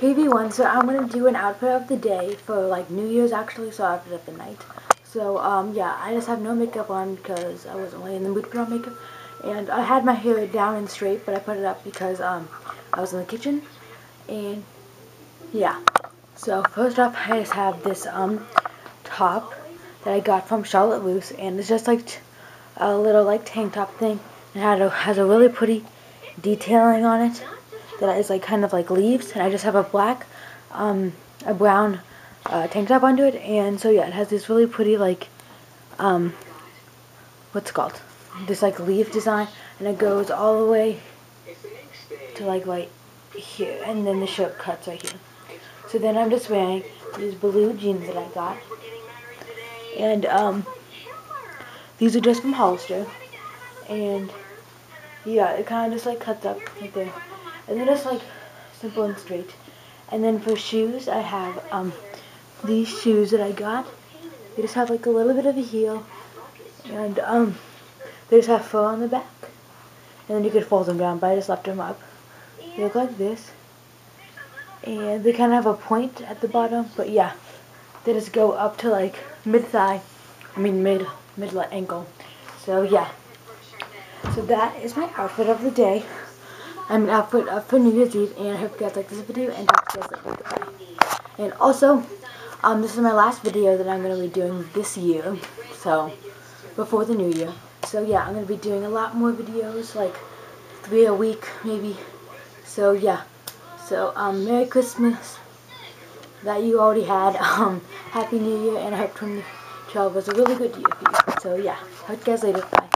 Hey everyone, so I'm gonna do an outfit of the day for like New Year's actually, so outfit of the night. So um yeah, I just have no makeup on because I wasn't really in the mood to put on makeup. And I had my hair down and straight, but I put it up because um I was in the kitchen. And yeah. So first off I just have this um top that I got from Charlotte Russe and it's just like a little like tank top thing. It had a, has a really pretty detailing on it that is like kind of like leaves and I just have a black um, a brown uh, tank top onto it and so yeah it has this really pretty like um, what's called? This like leaf design and it goes all the way to like right here and then the shirt cuts right here. So then I'm just wearing these blue jeans that I got and um, these are just from Hollister and yeah it kind of just like cuts up right there and then it's like simple and straight. And then for shoes, I have um, these shoes that I got. They just have like a little bit of a heel. And um, they just have fur on the back. And then you could fold them down, but I just left them up. They look like this. And they kind of have a point at the bottom, but yeah. They just go up to like mid-thigh. I mean mid, mid ankle. So yeah. So that is my outfit of the day. I'm out for, uh, for New Eve, and I hope you guys like this video, and talk to you guys later. Goodbye. And also, um, this is my last video that I'm going to be doing this year, so, before the new year. So yeah, I'm going to be doing a lot more videos, like three a week, maybe. So yeah, so, um, Merry Christmas that you already had, um, Happy New Year, and I hope 2012 was a really good year for you. So yeah, talk to you guys later. Bye.